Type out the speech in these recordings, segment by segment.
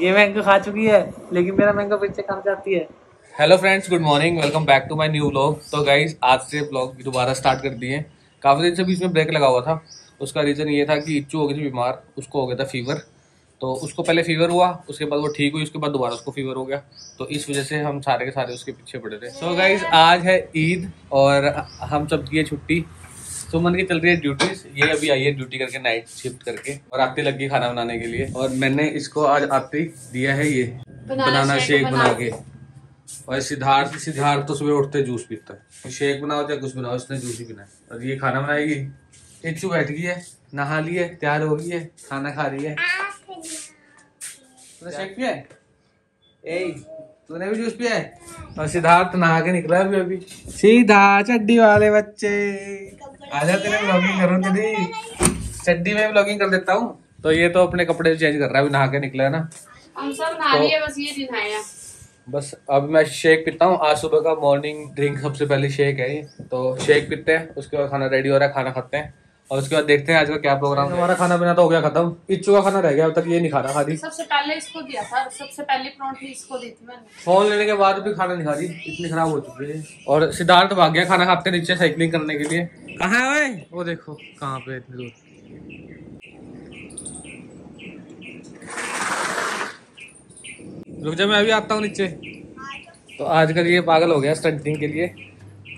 ये मैंगो खा चुकी है, लेकिन मेरा मैंगो फिर से कम जाती है। Hello friends good morning welcome back to my new vlog तो गाइज़ आज से ब्लॉग दोबारा स्टार्ट कर दिए काफ़ी दिन से बीच में ब्रेक लगा हुआ था। उसका रीज़न ये था कि इच्चू हो गई थी बीमार, उसको हो गया था फीवर तो उसको पहले फीवर हुआ, उसके बाद वो ठीक हुई, उसके बाद दोबारा उसको फीवर हो गया। तो इस वजह से हम सारे के सारे उसके पीछे पड़े थे। सो so गाइज़ आज है ईद और हम सब की छुट्टी। सुमन की चल रही है ड्यूटीज़ ये अभी आई है ड्यूटी करके नाइट शिफ्ट करके और आती लगी खाना बनाने के लिए। और मैंने इसको आज आते दिया है ये बनाना शेक बना के। और सिद्धार्थ सिद्धार्थ तो सुबह उठते जूस पीता है। शेक बनाओ चाहे कुछ बनाओ इसने जूस ही पीना है। और ये खाना बनाएगी। इच्छू बैठ गई है नहा ली है तैयार हो गई है खाना खा रही है। तूने शेक पिया है? ए तूने भी जूस पिया है? और सिद्धार्थ नहा के निकला है अभी अभी। सीधा चड्डी वाले बच्चे। आजा तेरे ब्लॉगिंग करूँ दीदी चड्डी में ब्लॉगिंग कर देता हूँ। तो ये तो अपने कपड़े चेंज कर रहा है अभी नहा के निकला है ना। हम सब नहा लिए बस ये दिखाया बस अब मैं शेक पीता हूँ। आज सुबह का मॉर्निंग ड्रिंक सबसे पहले शेक है ये। तो शेक पीते हैं उसके बाद खाना रेडी हो रहा है खाना खाते हैं। और उसके बाद देखते हैं आज का क्या प्रोग्राम हमारा खाना पीना तो हो गया खत्म। इच्चू का खाना रह गया अब तक ये नहीं खा रहा खाली। सबसे पहले इसको दिया था सबसे पहली परौंठी इसको दी थी मैंने। फ़ोन लेने के बाद भी खाना नहीं खा रही इतनी खराब हो चुकी है। और सिद्धार्थ भाग गया खाना खाते नीचे साइकिलिंग करने के लिए। कहाँ है ओए? वो देखो कहाँ पे इतनी दूर। रुक जा मैं अभी आता हूँ नीचे। तो आजकल ये पागल हो गया स्टंटिंग के लिए।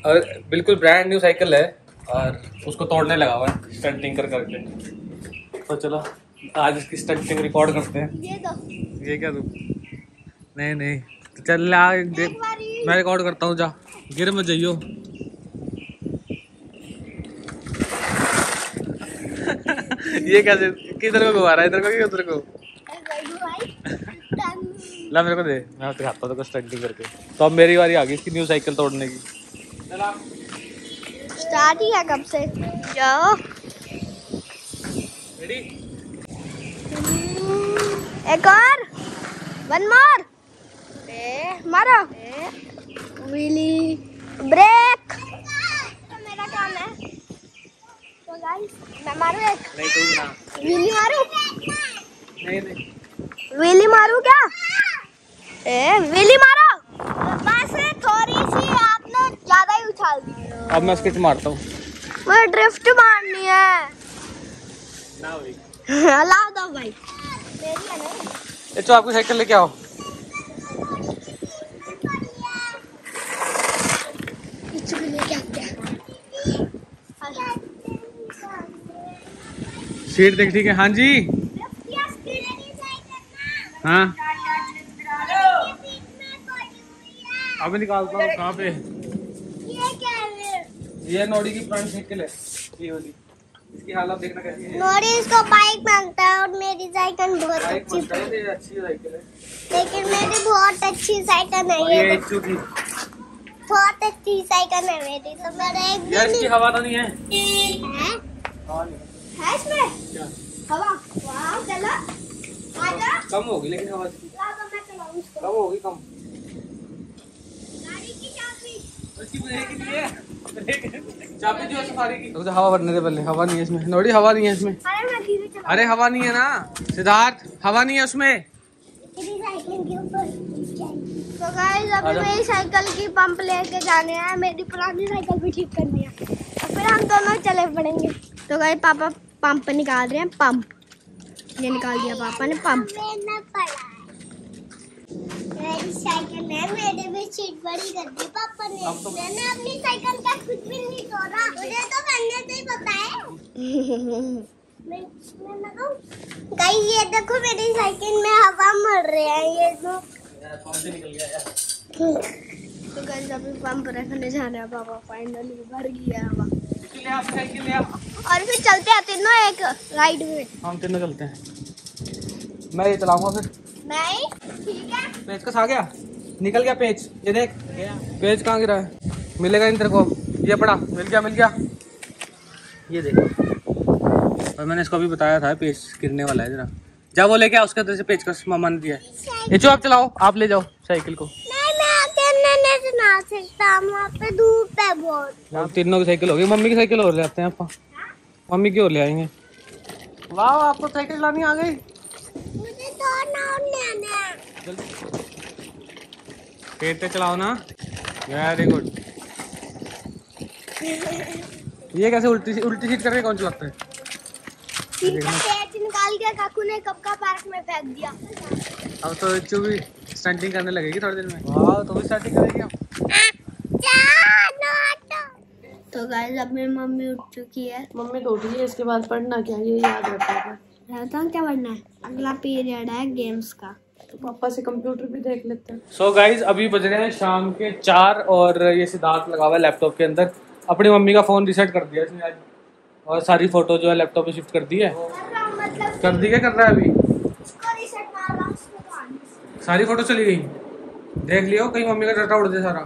और बिल्कुल ब्रांड न्यू साइकिल है। और उसको तोड़ने लगा हुआ है स्टंटिंग कर करके। तो चलो आज इसकी स्टंटिंग रिकॉर्ड करते हैं। ये ये क्या तू नहीं नहीं। तो चल ला मैं रिकॉर्ड करता हूँ जा। गिर मत जाइयो। ये कैसे? किधर को घुमा रहा है? इधर को कि उधर को? ला मेरे को दे। मैं दिखाता हूँ स्टंटिंग करके। तो अब मेरी बारी आ गई इसकी न्यू साइकिल तोड़ने की। चला। स्टार्ट ही है कब से? जाओ रेडी एक और। वन मोर ए मारो। व्हीली ब्रेक तो मेरा काम है। तो गाइस मैं मारूं एक? नहीं तू ना व्हीली मारूं? नहीं नहीं। व्हीली मारूं क्या? ए व्हीली मारो बस थोड़ी सी आपने ज़्यादा ही उछाल दी अब मैं स्किट मारता हूँ। मुझे ड्रिफ्ट मारनी है। ना भाई ला दो भाई। मेरी है ना ये तो आपकी साइकिल लेके आओ सीट देख ठीक है। हाँ जी। हाँ। अभी निकालता हूँ कहाँ पे? ये नोडी की फ्रंट साइकिल है ये वाली। इसकी हालत देखना कैसी है। नोरी इसको बाइक माँगता है और मेरी साइकिल बहुत अच्छी ये अच्छी साइकिल है। लेकिन मेरी बहुत अच्छी साइकिल है ये ये इच्चू की बहुत अच्छी साइकिल है मेरी तो मेरा एक यार इसकी हवा तो नहीं है। है? हवा नहीं। है इसमें? क्या? हवा? वाह चलो। आजा। कम होगी लेकिन हवा तो कम होगी कम गाड़ी की चाबी उसकी ब्रेक नहीं है चाबी जो है सफारी की तो हवा भरने दे पहले हवा नहीं है इसमें। नोडी हवा नहीं है इसमें। अरे मैं धीरे चला अरे हवा नहीं है ना। सिद्धार्थ हवा नहीं है उसमें। मेरी साइकिल के ऊपर तो गाइस अभी मेरी साइकिल की पंप लेके जाने हैं। मेरी पुरानी साइकिल भी ठीक करनी है। तो फिर हम दोनों चले पड़ेंगे। तो गाइस पापा पंप निकाल रहे हैं पंप। ये निकाल दिया पापा ने पंप। मेरी साइकिल है मेरे भी सीट बड़ी कर दी पापा ने। तो- मैंने अपनी साइकिल का कुछ भी नहीं तोड़ा। मुझे तो बनने से ही पता है मैं मैं गाइस ये देखो मेरी साइकिल में हवा मर रही है ये तो। तो गाइस अभी पंप रखने जाना है पापा फाइनली भर गया हवा। और फिर चलते हैं तीनों एक राइड में। हम तीनों चलते हैं। मैं ये चलाऊँगा फिर। नहीं ठीक है। पेच कस आ गया निकल गया पेच ये देख। पेच कहाँ गिरा है? मिलेगा नहीं तेरे को। ये पड़ा मिल गया मिल गया। ये देख। और मैंने इसको अभी बताया था पेच गिरने वाला है जरा। जा वो लेके उसके अंदर से पेच कस मामा ने दिया है। ये जो आप चलाओ आप ले जाओ साइकिल को। नहीं मैं अकेले नहीं चला सकता। वहाँ पे धूप है आप तीनों की साइकिल होगी मम्मी की साइकिल और ले आते हैं आप मम्मी की और ले आएँगे। वाह आपको साइकिल चलानी आ गई। तो पेट पे चलाओ ना। वेरी गुड ये कैसे उल्टी उल्टी सीट करके कौन चलाता है? निकाल के काकू ने कब पार्क में फेंक दिया। अब तो इच्चू भी स्टंटिंग करने लगेगी थोड़ी देर में। वाह तो भी स्टार्टिंग करेगी अब। तो गाइस अब मेरी मम्मी उठ चुकी है। मम्मी तो उठी है इसके बाद पढ़ना क्या ये याद रखेगा रहता क्या पढ़ना है अगला पीरियड है गेम्स का तो पापा से कंप्यूटर भी देख लेते हैं। सो so गाइज़ अभी बज रहे हैं शाम के चार और ये सिद्धार्थ लगा हुआ है के अंदर। अपनी मम्मी का फ़ोन रिसेट कर दिया इसने आज। और सारी फ़ोटो जो है लैपटॉप पे शिफ्ट कर दी है। मतलब कर दी क्या? कर रहा है अभी। सारी फ़ोटो चली गई। देख लियो कहीं मम्मी का डाटा उड़ जाए सारा।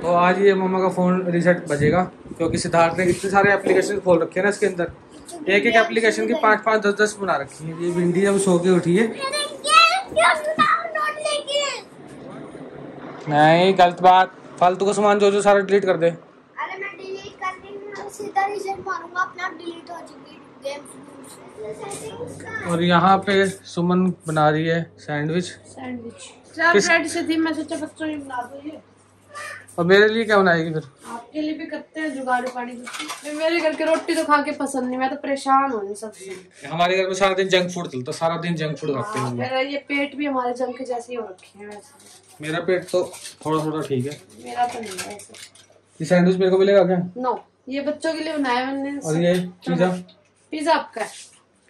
तो आज ये मम्मा का फ़ोन रिसेट बजेगा, क्योंकि सिद्धार्थ ने इतने सारे एप्लीकेशन खोल रखे ना इसके अंदर। एक एक एप्लीकेशन की पाँच पाँच दस दस बना रखी है। ये भिंडी जब सो के उठी है। नहीं गलत बात। फालतू का सामान जो जो सारा डिलीट कर दे। अरे मैं डिलीट कर देंगे सीधा reset मारूँगा अपना डिलीट हो जाएगी गेम्स और यहाँ पे सुमन बना रही है सैंडविच सैंडविच से थी मैं सोचा बच्चों ही बना दो ये। और मेरे लिए क्या बनाएगी फिर? आपके लिए भी करते हैं जुगाड़ पानी कुछ मेरे घर की रोटी तो खा के पसंद नहीं मैं तो परेशान हूँ सबसे हमारे घर में सारा दिन जंक फ़ूड चलता सारा दिन जंक फ़ूड खाते हैं मेरा ये पेट भी हमारे जंग के जैसे ही हो रखे हैं वैसे। मेरा पेट तो थोड़ा थोड़ा ठीक है। मेरा तो नहीं है ये सैंडविच मेरे को मिलेगा क्या? नो ये बच्चों के लिए बनाया मैंने। और ये पिज्जा पिज्जा आपका है।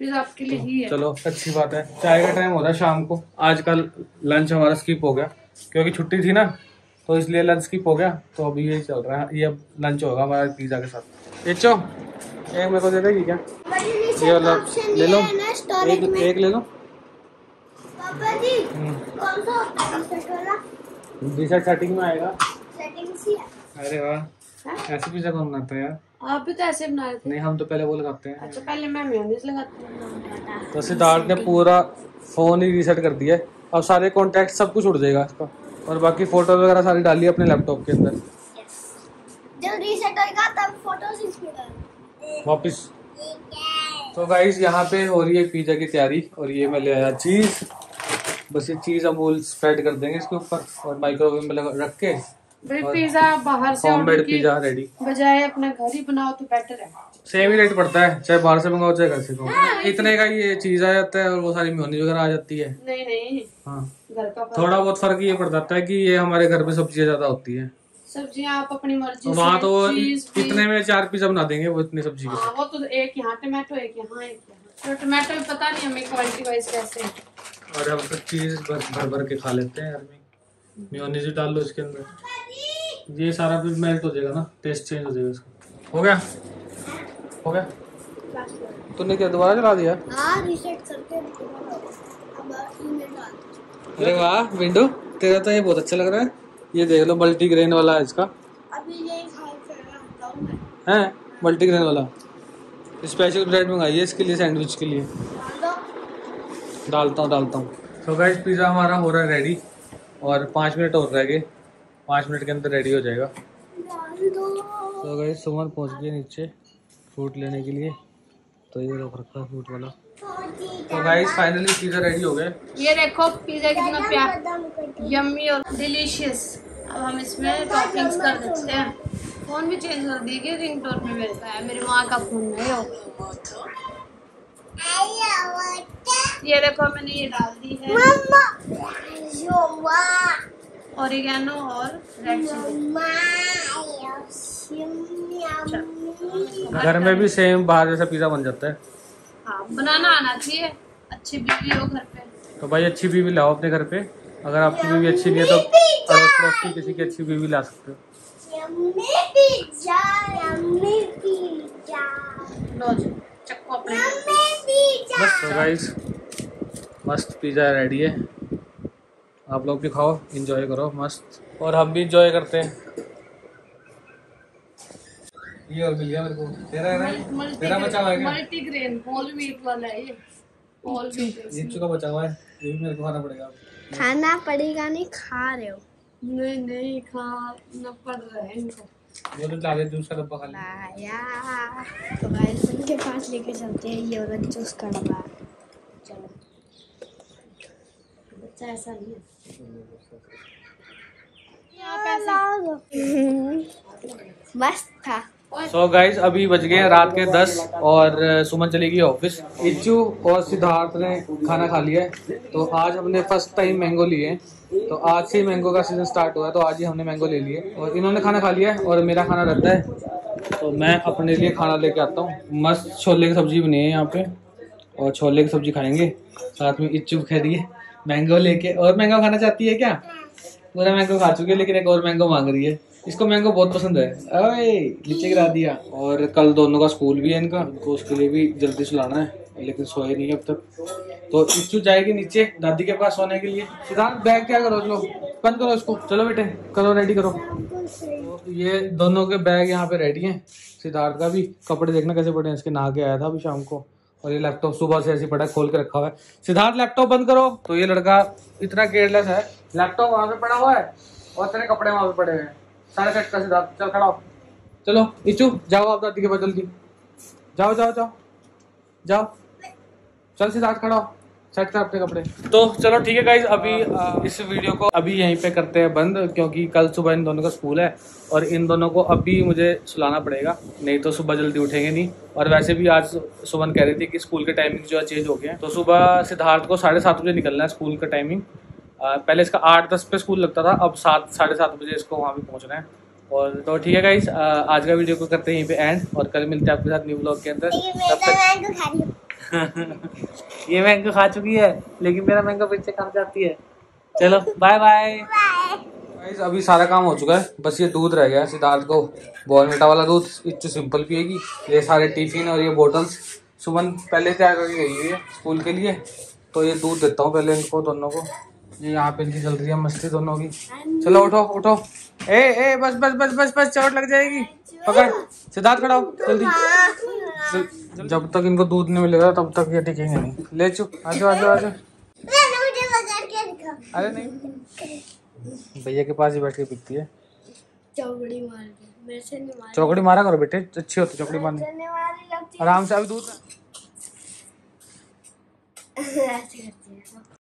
पिज्जा आपके लिए ही है। चलो अच्छी बात है। चाय का टाइम हो रहा है शाम को। आजकल लंच हमारा स्किप हो गया क्योंकि छुट्टी थी ना। तो इसलिए लंच स्किप हो गया। तो अभी यही चल रहा है। ये अब लंच होगा हमारा पिज्जा के साथ। ये चो एक मेरे को दे देगी क्या? ये वाला ले लो। एक एक ले लो। पापा जी हम्म, कौन सा होता है reset वाला? रिसेट सेटिंग में आएगा। सेटिंग्स ही है। अरे वाह। ऐसे पिज्जा कौन बनाता है यार? आप भी तो ऐसे बनाए थे नहीं हम तो पहले वो लगाते हैं। अच्छा पहले मैं मेयोनीज लगाती हूँ। तो सिद्धार्थ ने पूरा फ़ोन ही रीसेट कर दिया अब सारे कॉन्टैक्ट सब कुछ उड़ जाएगा इसका। और बाकी फ़ोटो वगैरह सारी डाली अपने लैपटॉप के अंदर। जब रीसेट होएगा तब फ़ोटोज़ इसमें डाल। वापस। तो गाइस यहाँ पे हो रही है पिज्जा की तैयारी और ये मैं ले आया चीज़ बस ये चीज़ अमूल स्प्रेड कर देंगे इसके ऊपर और माइक्रोवेव में रख के पिज्जा बाहर से होममेड पिज्जा रेडी बजाय अपने घर ही बनाओ तो बेटर है। सेम ही रेट पड़ता है चाहे बाहर से मंगाओ चाहे घर से मंगाओ इतने का ये चीज़ आ जाता है और वो सारी मेहनी वगैरह आ जाती है। नहीं नहीं। हाँ। घर का थोड़ा बहुत फ़र्क ये पड़ जाता है कि ये हमारे घर में सब्ज़ियाँ ज़्यादा होती है। सब्ज़ियाँ आप अपनी मर्ज़ी वहाँ तो इतने में चार पिज्जा बना देंगे वो इतनी सब्ज़ी हाँ वो तो एक यहाँ टमाटो एक यहाँ एक यहाँ। टमाटो पता नहीं हमें क्वालिटी वाइज कैसे और हम तो चीज़ भर भर के खा लेते हैं मेयोनीज भी डाल लो इसके अंदर। ये सारा फिर मेल्ट हो जाएगा ना टेस्ट चेंज हो जाएगा इसका। हो गया? हो गया? तूने क्या दोबारा चला दिया? हाँ रीसेट करके ईमेल डाल अरे वाह विंडो तेरा तो ये बहुत अच्छा लग रहा है। ये देख लो मल्टी ग्रेन वाला है इसका। है? मल्टी ग्रेन वाला। स्पेशल ब्रेड मंगाई है इसके लिए सैंडविच के लिए। डालता हूँ डालता हूँ। तो गाइस पिज़्ज़ा हमारा हो रहा है रेडी और पाँच मिनट और रह गए। पाँच मिनट के अंदर रेडी हो जाएगा। तो गाइस सुमन पहुँच गए नीचे फ्रूट लेने के लिए। तो ये रोक रखा है फ्रूट वाला। तो गाइस फाइनली पिज़्ज़ा रेडी हो गए ये देखो पिज्जा कितना प्यार यम्मी और डिलीशियस अब हम इसमें टॉपिंग्स कर देते हैं। फ़ोन भी चेंज कर कि रिंग टोन में का है। मेरी माँ का फ़ोन है ये। देखो मैंने ये डाल दी है। ओरिगेनो और रेड चिली घर में भी सेम बाहर जैसा पिज़्ज़ा बन जाता है। हाँ बनाना आना चाहिए। अच्छी बीवी हो घर पे। तो भाई अच्छी बीवी लाओ अपने घर पे। अगर आपकी बीवी अच्छी नहीं है तो अड़ोस पड़ोस की किसी की अच्छी बीवी ला सकते हो। यम्मी पिज्जा पिज्जा लो जी चक्को अपने यम्मी बस तो गाइस मस्त पिज़्ज़ा रेडी है। आप लोग भी खाओ इंजॉय करो मस्त। और हम भी इंजॉय करते हैं। ये और मिल गया मेरे को। तेरा है ना? तेरा बचा हुआ है क्या? मल्टी ग्रेन होल व्हीट वाला है ये। होल व्हीट ये चुका बचा हुआ है ये भी मेरे को खाना पड़ेगा। खाना पड़ेगा नहीं खा रहे हो। नहीं नहीं खाना पड़ रहा है इनको। तो जूस का डब्बा खा ले। लाया। तो गाइस उनके पास लेके चलते हैं ये वाला जूस का डब्बा चलो। अच्छा ऐसा नहीं है। था। सो गाइज़ अभी बज गए रात के दस और सुमन चली गई ऑफ़िस। इच्छू और सिद्धार्थ ने खाना खा लिया है। तो आज हमने फ़र्स्ट टाइम मैंगो लिए तो आज से ही मैंगो का सीज़न स्टार्ट हुआ है तो आज ही हमने मैंगो ले लिए और इन्होंने खाना खा लिया है और मेरा खाना रहता है। तो मैं अपने लिए खाना लेके आता हूँ। मस्त छोले की सब्ज़ी बनी है यहाँ पे और छोले की सब्ज़ी खाएँगे। साथ में इच्चू खा रही है। मैंगो लेके और मैंगो खाना चाहती है क्या? पूरा मैंगो खा चुकी है लेकिन एक और मैंगो मांग रही है। इसको मैंगो बहुत पसंद है। अरे नीचे गिरा दिया। और कल दोनों का स्कूल भी है इनका तो उसके लिए भी जल्दी सुलाना है लेकिन सोए नहीं अब तक। तो इच्चू जाएगी नीचे दादी के पास सोने के लिए। सिद्धार्थ बैग क्या करो चलो बंद करो इसको। चलो बेटे करो रेडी करो। तो ये दोनों के बैग यहाँ पे रेडी हैं। सिद्धार्थ का भी कपड़े देखना कैसे पड़े हैं? इसके नहा के आया था अभी शाम को। और ये लैपटॉप सुबह से ऐसे पड़ा खोल के रखा हुआ है। सिद्धार्थ लैपटॉप बंद करो। तो ये लड़का इतना केयरलेस है। लैपटॉप वहाँ पे पड़ा हुआ है और इतने कपड़े वहाँ पे पड़े हुए हैं। सारे सेट का सिद्धार्थ। चल खड़ा चलो, इचू, जाओ आप दादी के बदल दी। जाओ जाओ जाओ। जाओ। चल सिद्धार्थ, खड़ा हो। सेट कर अपने कपड़े। तो चलो ठीक है गाइज़ अभी आ, इस वीडियो को अभी यहीं पे करते हैं बंद क्योंकि कल सुबह इन दोनों का स्कूल है और इन दोनों को अभी मुझे सुलाना पड़ेगा नहीं तो सुबह जल्दी उठेंगे नहीं। और वैसे भी आज सुबह कह रही थी कि स्कूल के टाइमिंग जो है चेंज हो गए हैं। तो सुबह सिद्धार्थ को साढ़े सात बजे निकलना है स्कूल का टाइमिंग पहले इसका आठ दस पे स्कूल लगता था अब सात साढ़े सात बजे इसको वहाँ भी पहुँचना है। और तो ठीक है गाइज़ आज का वीडियो को करते हैं यहीं पे एंड और कल मिलते हैं आपके साथ न्यू ब्लॉग के अंदर। तब तक ये मैंगो खा चुकी है, लेकिन मेरा मैंगो पीछे काम जाती है। चलो बाय बाय गाइस अभी सारा काम हो चुका है, बस ये दूध रह गया सिद्धार्थ को बॉर्नविटा वाला दूध, इतने सिंपल पिएगी। ये सारे टिफ़िन और ये बोटल्स सुमन पहले तैयार करके गई हुई है स्कूल के लिए तो ये दूध देता हूँ पहले इनको दोनों को। ये यहाँ पे इनकी चल रही है, मस्ती दोनों की। चलो, उठो उठो। ए ए, बस बस बस बस बस, चोट लग जाएगी। पकड़, सिद्धार्थ खड़ा हो, जल्दी। जल- जब तक इनको दूध नहीं मिलेगा तब तक ये टिकेंगे नहीं। ले चुप आज आज आ जाओ आ जाओ मैंने मुझे बजा के दिखा अरे नहीं। भैया के पास ही बैठ के पीती है। चौकड़ी मार मेरे से नहीं मार चौकड़ी मारा करो बेटे अच्छी होती चौकड़ी मारनी। आराम से अभी दूध।